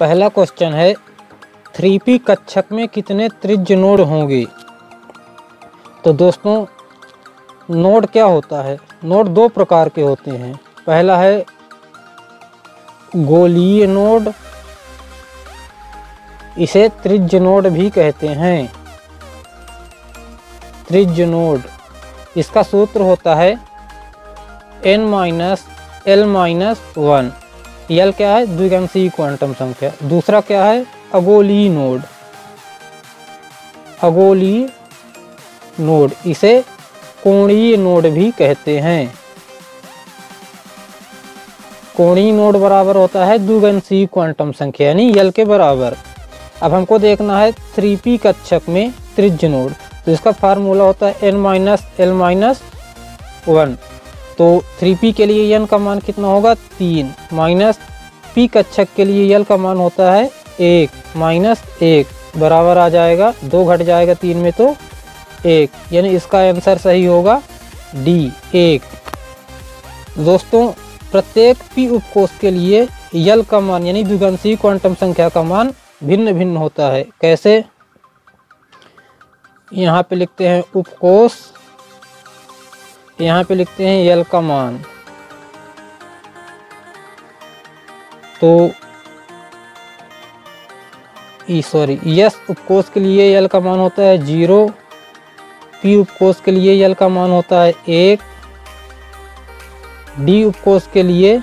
पहला क्वेश्चन है three P कक्षक में कितने त्रिज्य नोड होंगे? तो दोस्तों, नोड क्या होता है? नोड दो प्रकार के होते हैं। पहला है, गोलीय नोड, इसे त्रिज नोड भी कहते हैं। त्रिज नोड, इसका सूत्र होता है, n minus l minus one. L क्या है? द्विगंशीय क्वांटम संख्या। दूसरा क्या है? अगोली नोड अगोली नोड इसे कोणीय नोड भी कहते हैं। कोणीय नोड बराबर होता है द्विगंशीय क्वांटम संख्या, यानी यल के बराबर। अब हमको देखना है थ्री पी कक्षक में त्रिज्य नोड तो इसका फार्मूला होता है n minus l minus one तो थ्री पी के लिए एन का मान कितना होगा? तीन। माइनस पी कक्षक के लिए यल का मान होता है एक। माइनस एक बराबर आ जाएगा, दो घट जाएगा तीन में तो एक। यानी इसका आंसर सही होगा डी एक। दोस्तों, प्रत्येक पी उपकोष के लिए यल का मान, यानी द्विगंशी क्वांटम संख्या का मान भिन्न भिन्न होता है। कैसे? यहाँ पे लिखते हैं उपकोष यहाँ पे लिखते हैं यल का मान। तो सॉरी यस उपकोष के लिए यल का मान होता है ज़ीरो, पी उपकोष के लिए यल का मान होता है एक, डी उपकोष के लिए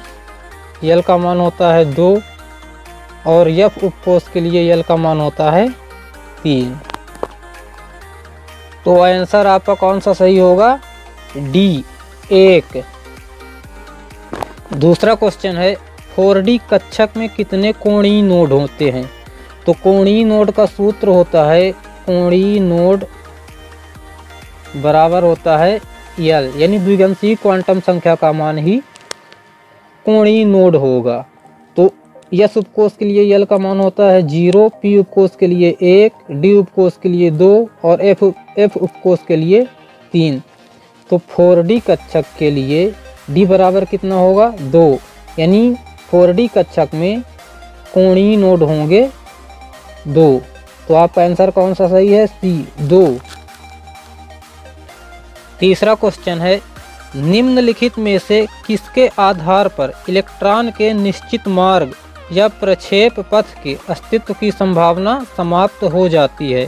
यल का मान होता है दो, और यफ उपकोष के लिए यल का मान होता है तीन। तो आंसर आपका कौन सा सही होगा? डी, एक। दूसरा क्वेश्चन है, फोर डी कक्षक में कितने कोणीय नोड होते हैं? तो कोणीय नोड का सूत्र होता है, कोणीय नोड बराबर होता है यल यानी द्विगंशी क्वांटम संख्या का मान ही कोणीय नोड होगा। तो यस उपकोष के लिए यल का मान होता है ज़ीरो, पी उपकोष के लिए एक, डी उपकोष के लिए दो और एफ़ एफ़ उपकोष के लिए तीन। तो फोर डी कक्षक के लिए डी बराबर कितना होगा? दो। यानी फोर डी कक्षक में कोणीय नोड होंगे दो। तो आपका आंसर कौन सा सही है? सी। दो। तीसरा क्वेश्चन है, निम्नलिखित में से किसके आधार पर इलेक्ट्रॉन के निश्चित मार्ग या प्रक्षेप पथ के अस्तित्व की संभावना समाप्त हो जाती है?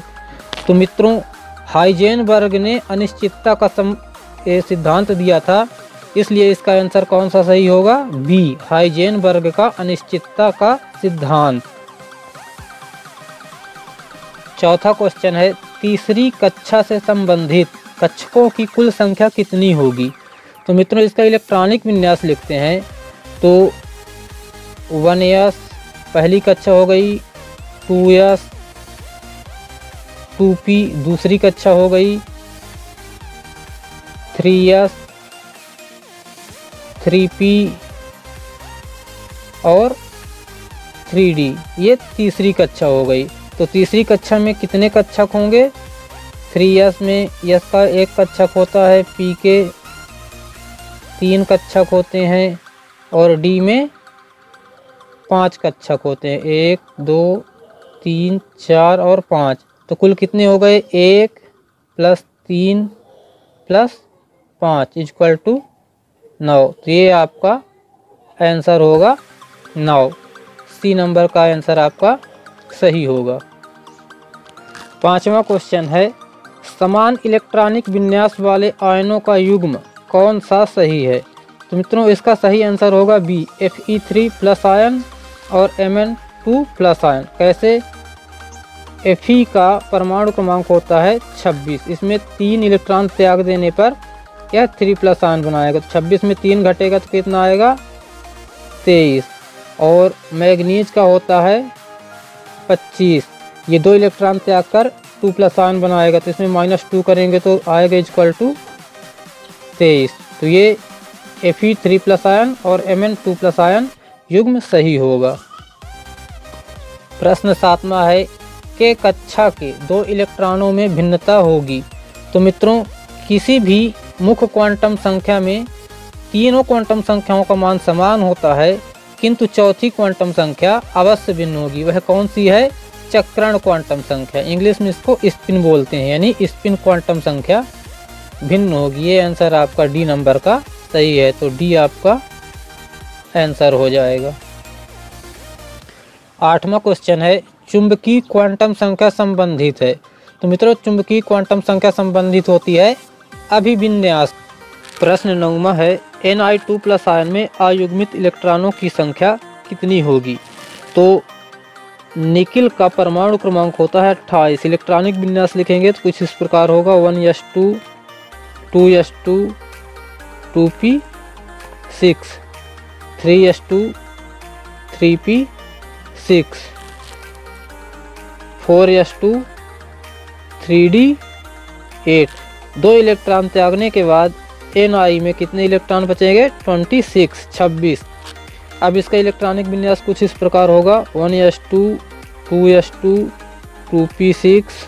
तो मित्रों, हाइजेनबर्ग ने अनिश्चितता का ए सिद्धांत दिया था। इसलिए इसका आंसर कौन सा सही होगा? बी, हाइजेनबर्ग का अनिश्चितता का सिद्धांत। चौथा क्वेश्चन है, तीसरी कक्षा से संबंधित कक्षकों की कुल संख्या कितनी होगी? तो मित्रों, इसका इलेक्ट्रॉनिक विन्यास लिखते हैं। तो वन यस पहली कक्षा हो गई। टू यस टू पी, दूसरी कक्षा हो गई। थ्री एस थ्री पी और थ्री डी ये तीसरी कक्षा हो गई। तो तीसरी कक्षा में कितने कक्षक होंगे? थ्री एस में यस का एक कक्षक होता है, पी के तीन कक्षक होते हैं और डी में पाँच कक्षक होते हैं। एक, दो, तीन, चार और पाँच। तो कुल कितने हो गए? एक प्लस तीन प्लस पाँच इजक्वल टू नौ। तो ये आपका आंसर होगा नौ। सी नंबर का आंसर आपका सही होगा। पांचवा क्वेश्चन है, समान इलेक्ट्रॉनिक विन्यास वाले आयनों का युग्म कौन सा सही है? तो मित्रों, इसका सही आंसर होगा B F E three plus ion और M N two plus ion कैसे? एफ़ ई का परमाणु क्रमांक होता है 26 इसमें तीन इलेक्ट्रॉन त्याग देने पर यह थ्री प्लस आयन बनाएगा। तो 26 में तीन घटेगा तो कितना आएगा? 23 और मैग्नीज का होता है 25 ये दो इलेक्ट्रॉन त्याग कर टू प्लस आयन बनाएगा। तो इसमें माइनस टू करेंगे तो आएगा इजक्वल टू तेईस। तो ये F E three plus ion और M N two plus ion युग्म सही होगा। प्रश्न सातवा है, के कक्षा के दो इलेक्ट्रॉनों में भिन्नता होगी? तो मित्रों, किसी भी मुख्य क्वांटम संख्या में तीनों क्वांटम संख्याओं का मान समान होता है, किंतु चौथी क्वांटम संख्या अवश्य भिन्न होगी। वह कौन सी है? चक्रण क्वांटम संख्या। इंग्लिश में इसको स्पिन बोलते हैं, यानी स्पिन क्वांटम संख्या भिन्न होगी। ये आंसर आपका डी नंबर का सही है तो डी आपका आंसर हो जाएगा। आठवां क्वेश्चन है, चुंबकीय क्वांटम संख्या संबंधित है। तो मित्रों, चुंबकीय क्वांटम संख्या संबंधित होती है अभिविन्यास। प्रश्न नौवा है N I two plus ion में अयुग्मित इलेक्ट्रॉनों की संख्या कितनी होगी? तो निकिल का परमाणु क्रमांक होता है अट्ठाईस। इलेक्ट्रॉनिक विन्यास लिखेंगे तो कुछ इस प्रकार होगा, one s two two s two two p, six, three s two, three p, six, four s two, three d, eight. दो इलेक्ट्रॉन त्यागने के बाद एन आई में कितने इलेक्ट्रॉन बचेंगे? ट्वेंटी सिक्स, छब्बीस। अब इसका इलेक्ट्रॉनिक विन्यास कुछ इस प्रकार होगा। One s two two s two two p six,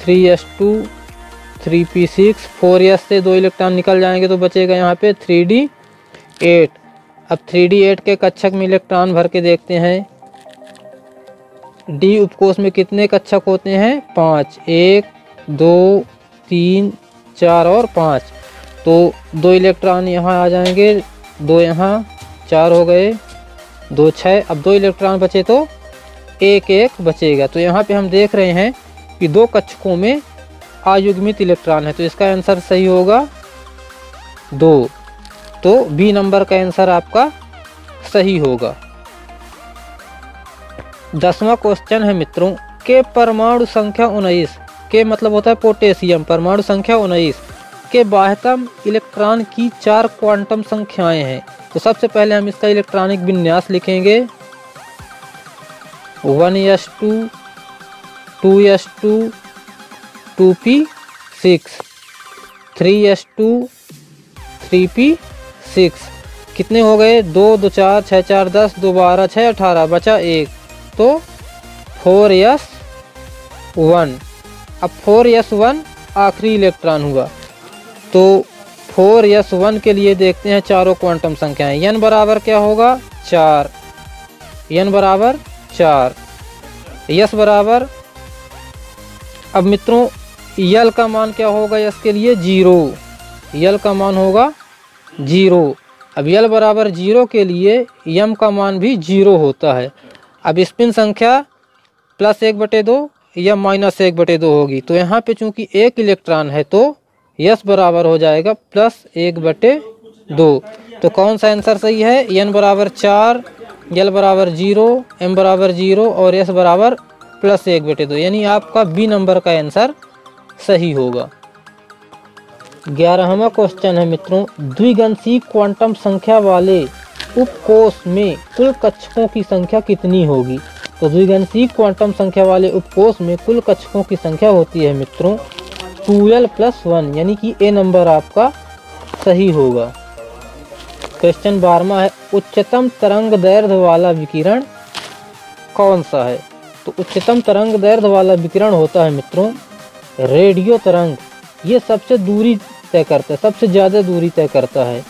three s two, three p six. Four s से दो इलेक्ट्रॉन निकल जाएँगे तो बचेगा यहाँ पे थ्री डी एट। अब थ्री डी एट के कक्षक में इलेक्ट्रॉन भर के देखते हैं। डी उपकोष में कितने कक्षक होते हैं? पाँच। एक, दो तीन, चार और पाँच। तो दो इलेक्ट्रॉन यहाँ आ जाएँगे, दो यहाँ, चार हो गए, दो छः। अब दो इलेक्ट्रॉन बचे तो एक एक बचेगा। तो यहाँ पे हम देख रहे हैं कि दो कक्षकों में आयुग्मित इलेक्ट्रॉन है। तो इसका आंसर सही होगा दो। तो बी नंबर का आंसर आपका सही होगा। दसवां क्वेश्चन है मित्रों, के परमाणु संख्या उन्नीस? के मतलब होता है पोटेशियम, परमाणु संख्या उन्नीस, के बाह्यतम इलेक्ट्रॉन की चार क्वांटम संख्याएँ हैं। तो सबसे पहले हम इसका इलेक्ट्रॉनिक विन्यास लिखेंगे। One s two two s two two p six, three s two, three p six. कितने हो गए? दो दो चार छः चार, दस, दो बारह छः अठारह, बचा एक। तो फोर एस वन। अब फोर एस वन आखिरी इलेक्ट्रॉन हुआ। तो फोर एस वन के लिए देखते हैं चारों क्वांटम संख्याएँ। एन बराबर क्या होगा? चार। एन बराबर चार। यस बराबर अब मित्रों यल का मान क्या होगा यस के लिए? ज़ीरो। यल का मान होगा ज़ीरो। अब यल बराबर ज़ीरो के लिए यम का मान भी ज़ीरो होता है। अब स्पिन संख्या प्लस एक बटे दो या माइनस एक बटे दो होगी। तो यहाँ पे चूँकि एक इलेक्ट्रॉन है तो यस बराबर हो जाएगा प्लस एक बटे दो। तो कौन सा आंसर सही है? एन बराबर चार यल बराबर ज़ीरो, एम बराबर ज़ीरो और एस बराबर प्लस एक बटे दो। यानी आपका बी नंबर का आंसर सही होगा। ग्यारहवा क्वेश्चन है मित्रों। द्विगंशी क्वांटम संख्या वाले उपकोष में कुल कक्षकों की संख्या कितनी होगी? द्विगंशी क्वांटम संख्या वाले उपकोष में कुल कक्षकों की संख्या होती है मित्रों ट्वेल्व प्लस वन, यानी कि ए नंबर आपका सही होगा। क्वेश्चन बारहवा है, उच्चतम तरंग दैर्ध्य वाला विकिरण कौन सा है? तो उच्चतम तरंग दैर्ध्य वाला विकिरण होता है मित्रों रेडियो तरंग। ये सबसे दूरी तय करता है, सबसे ज़्यादा दूरी तय करता है।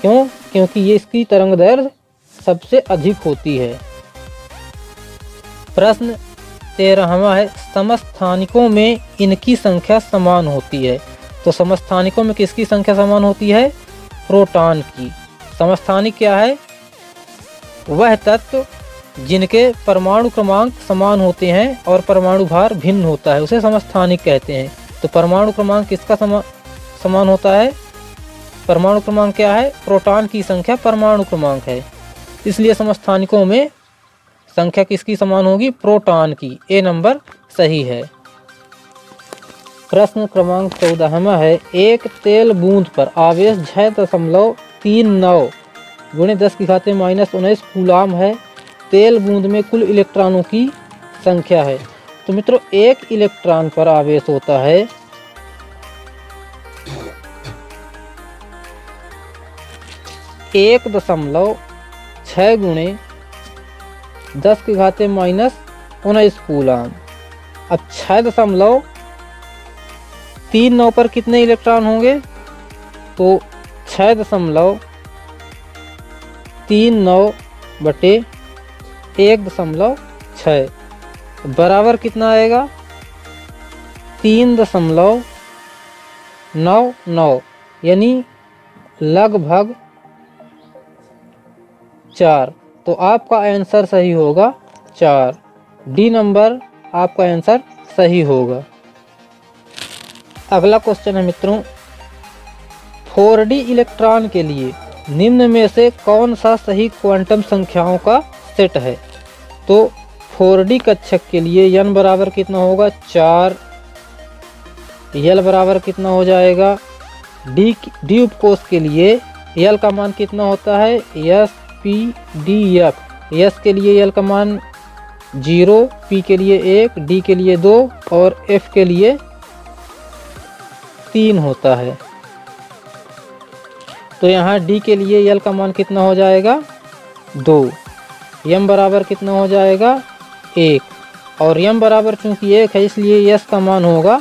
क्यों? क्योंकि ये इसकी तरंग दैर्घ्य सबसे अधिक होती है। प्रश्न, तेरहवा है, समस्थानिकों में इनकी संख्या समान होती है। तो समस्थानिकों में किसकी संख्या समान होती है? प्रोटॉन की। समस्थानिक क्या है? वह तत्व जिनके परमाणु क्रमांक समान होते हैं और परमाणु भार भिन्न होता है, उसे समस्थानिक कहते हैं। तो परमाणु क्रमांक किसका समा, समान होता है? परमाणु क्रमांक क्या है? प्रोटॉन की संख्या परमाणु क्रमांक है। इसलिए समस्थानिकों में संख्या किसकी समान होगी? प्रोटॉन की। ए नंबर सही है। प्रश्न क्रमांक चौदहवा है। एक तेल बूंद पर आवेश छः दशमलव तीन नौ गुणे दस की खाते माइनस उन्नीस गुलाम है। तेल बूंद में कुल इलेक्ट्रॉनों की संख्या है। तो मित्रों, एक इलेक्ट्रॉन पर आवेश होता है। एक दशमलव छः गुणे दस के घाते माइनस उन्नीस कूलाम अब छः दशमलव तीन नौ पर कितने इलेक्ट्रॉन होंगे? तो छः दशमलव तीन नौ बटे एक दशमलव छ बराबर कितना आएगा? तीन दशमलव नौ नौ। यानी लगभग चार। तो आपका आंसर सही होगा चार। डी नंबर आपका आंसर सही होगा। अगला क्वेश्चन है मित्रों, फोर डी इलेक्ट्रॉन के लिए निम्न में से कौन सा सही क्वांटम संख्याओं का सेट है? तो फोर डी कक्षक के लिए यन बराबर कितना होगा? चार। यल बराबर कितना हो जाएगा? डी डी उपकोष के लिए यल का मान कितना होता है? S p d f s के लिए यल का मान ज़ीरो पी के लिए एक डी के लिए दो और एफ़ के लिए तीन होता है। तो यहाँ डी के लिए यल का मान कितना हो जाएगा? दो। यम बराबर कितना हो जाएगा? एक। और यम बराबर चूँकि एक है, इसलिए यस का मान होगा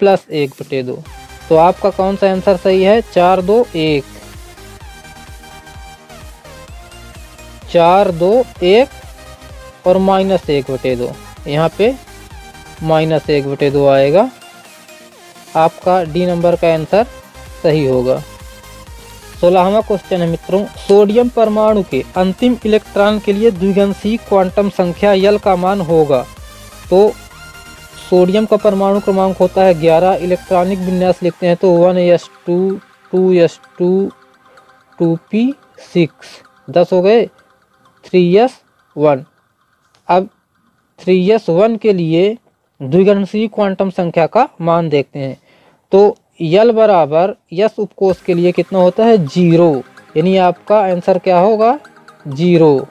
प्लस एक बटे दो। तो आपका कौन सा आंसर सही है? चार दो एक। चार दो एक और माइनस एक बटे दो। यहाँ पे माइनस एक बटे दो आएगा। आपका डी नंबर का आंसर सही होगा। सोलहवा क्वेश्चन है मित्रों सोडियम परमाणु के अंतिम इलेक्ट्रॉन के लिए द्विगंशी क्वांटम संख्या यल का मान होगा। तो सोडियम का परमाणु क्रमांक होता है ग्यारह इलेक्ट्रॉनिक विन्यास लिखते हैं तो one s two two s two two p six दस हो गए? Three s one. अब थ्री एस वन के लिए द्विगंशी क्वांटम संख्या का मान देखते हैं। तो यल बराबर यस उपकोष के लिए कितना होता है? ज़ीरो। यानी आपका आंसर क्या होगा? ज़ीरो।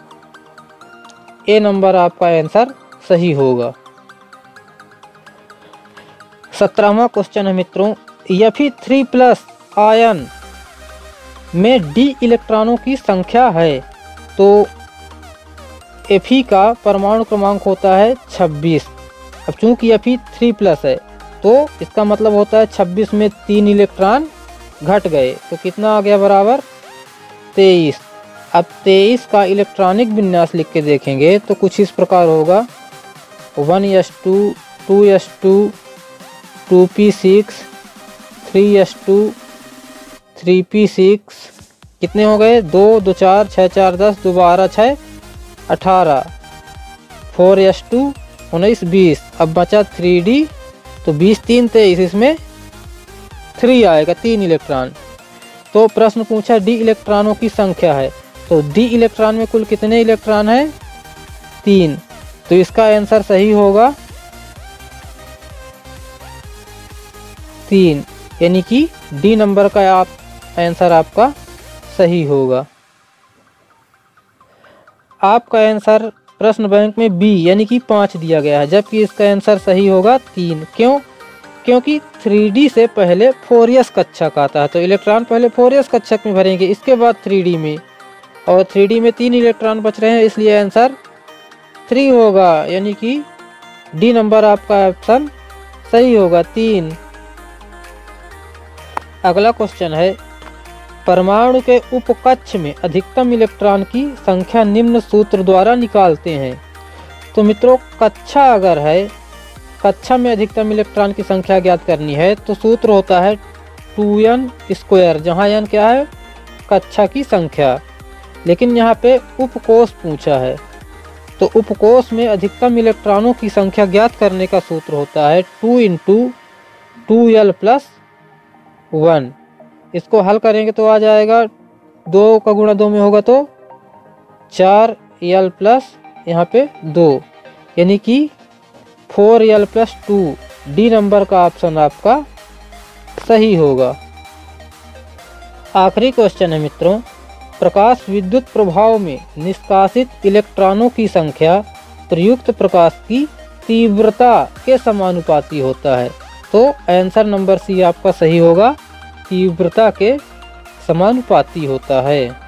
ए नंबर आपका आंसर सही होगा। सत्रहवा क्वेश्चन है मित्रों। यफी थ्री प्लस आयन में डी इलेक्ट्रॉनों की संख्या है। तो एफी का परमाणु क्रमांक होता है 26 अब चूँकि एफी थ्री प्लस है तो इसका मतलब होता है 26 में तीन इलेक्ट्रॉन घट गए। तो कितना आ गया बराबर? 23 अब 23 का इलेक्ट्रॉनिक विन्यास लिख के देखेंगे तो कुछ इस प्रकार होगा। One s two two s two two p six, three s two, three p six. कितने हो गए? दो दो चार छः चार, दस, दो बारह छः अठारह। फोर एस टू, उन्नीस बीस। अब बचा थ्री डी तो बीस तीन तेईस इसमें थ्री आएगा, तीन इलेक्ट्रॉन तो प्रश्न पूछा डी इलेक्ट्रॉनों की संख्या है। तो डी इलेक्ट्रॉन में कुल कितने इलेक्ट्रॉन हैं? तीन। तो इसका आंसर सही होगा, तीन। यानी कि डी नंबर का आप आंसर आपका सही होगा। आपका आंसर प्रश्न बैंक में बी, यानी कि पाँच दिया गया है, जबकि इसका आंसर सही होगा तीन। क्यों? क्योंकि थ्री से पहले फोर एस कक्षक आता है तो इलेक्ट्रॉन पहले फोर एस कक्षक में भरेंगे, इसके बाद थ्री में। और थ्री में तीन इलेक्ट्रॉन बच रहे हैं, इसलिए आंसर थ्री होगा, यानी कि डी नंबर आपका ऑप्शन सही होगा, तीन। अगला क्वेश्चन है परमाणु के उपकक्ष में अधिकतम इलेक्ट्रॉन की संख्या निम्न सूत्र द्वारा निकालते हैं। तो मित्रों, कक्षा अगर है, कक्षा में अधिकतम इलेक्ट्रॉन की संख्या ज्ञात करनी है तो सूत्र होता है टू एन स्क्वायर, जहाँ एन क्या है? कक्षा की संख्या। लेकिन यहाँ पे उपकोष पूछा है। तो उपकोष में अधिकतम इलेक्ट्रॉनों की संख्या ज्ञात करने का सूत्र होता है two into two l plus one. इसको हल करेंगे तो आ जाएगा दो का गुणा दो में होगा तो चार यल प्लस यहाँ पे दो। यानी कि four l plus two D number का ऑप्शन आपका सही होगा। आखिरी क्वेश्चन है मित्रों, प्रकाश विद्युत प्रभाव में निष्कासित इलेक्ट्रॉनों की संख्या प्रयुक्त प्रकाश की तीव्रता के समानुपाती होता है। तो आंसर नंबर सी आपका सही होगा। तीव्रता के समानुपाती होता है।